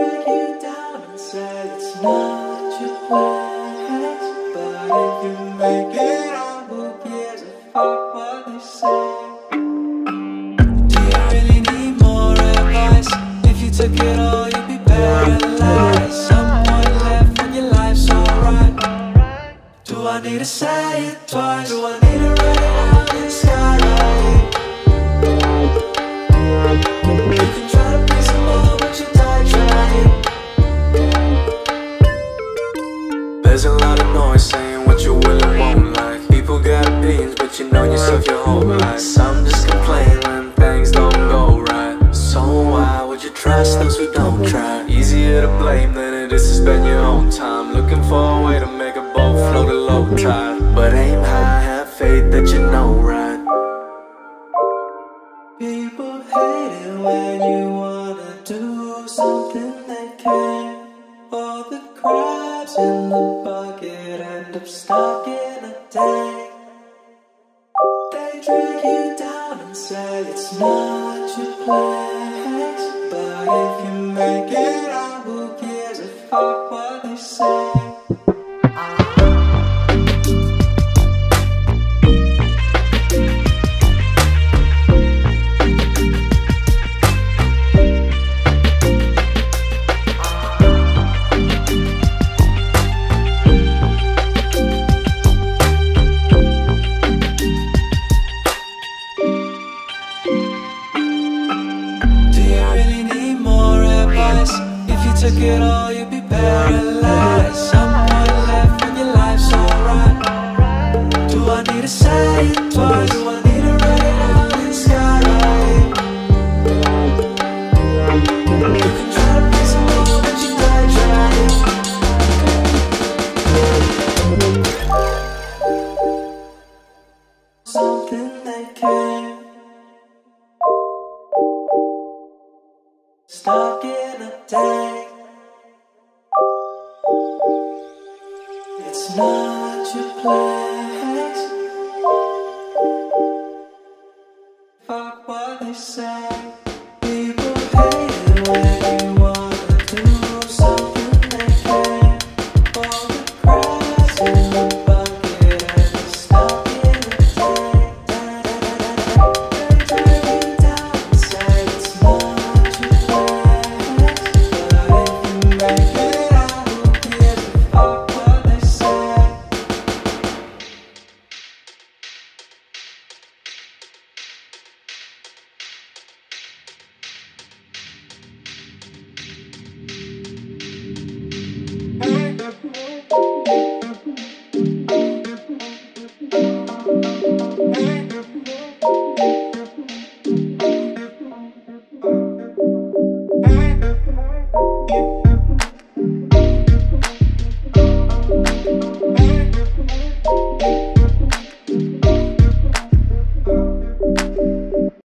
you down. It's not your place, but if you make it on, who gives a fuck what they say? Do you really need more advice? If you took it all, you'd be paralyzed. Someone left when your life's alright. Do I need to say it twice? Yourself your whole life. Some just complain when things don't go right. So why would you trust those who don't try? Easier to blame than it is to spend your own time looking for a way to make a boat float a low tide. But aim high, have faith that you know right. People hate it when you wanna do something they can't. All the crabs in the bucket end up stuck in drag you down and say it's not your place. But if you make it out, who gives a fuck what they say? Took it all, you'd be paralyzed. Some point left when your life's alright. Do I need to say it twice? Do I need write it out in skylight? You can try to be some more, but you die trying. Something that can't. Stuck in a tank. Not your place. Fuck what they say. People hate it Thank